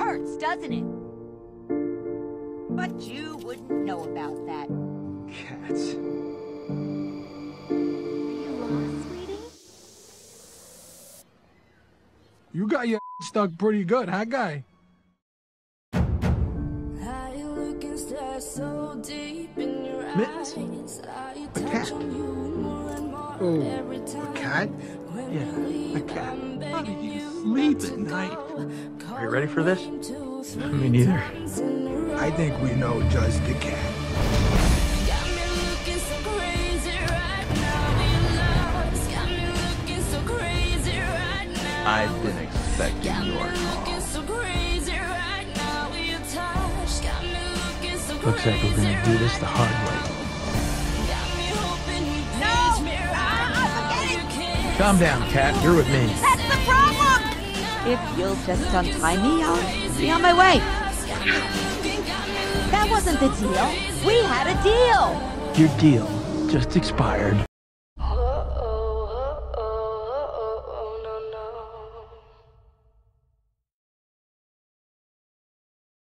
hurts, doesn't it? But you wouldn't know about that. Cats. You lost, sweetie? You got your stuck pretty good, huh, guy? Mittens? A cat. Oh, A cat? yeah, a cat. How do sleep at night? Are you ready for this? Me neither. I think we know just the cat. I've been expecting your call. Looks like we're gonna do this the hard way. Calm down, cat. You're with me. If you'll just untie me, I'll be on my way. That wasn't the deal. We had a deal. Your deal just expired.